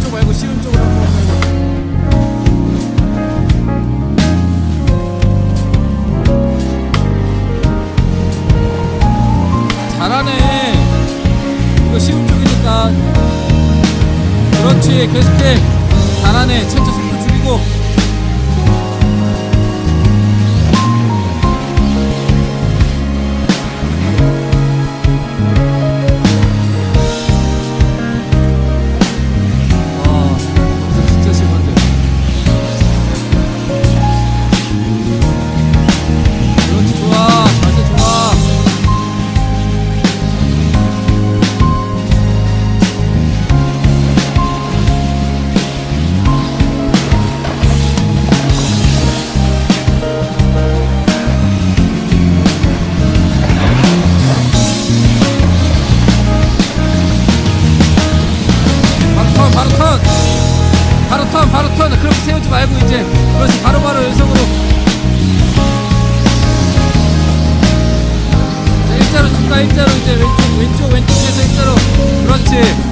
쪽 말고 쉬운 쪽으로 한번. 잘하네. 이거 쉬운 쪽이니까. 그렇지. 계속해. 잘하네. 천천히 줄이고. 세우지 말고 이제. 그렇지, 바로 바로 연속으로. 자, 일자로 줄까? 일자로 이제 왼쪽, 왼쪽, 왼쪽에서 일자로. 그렇지.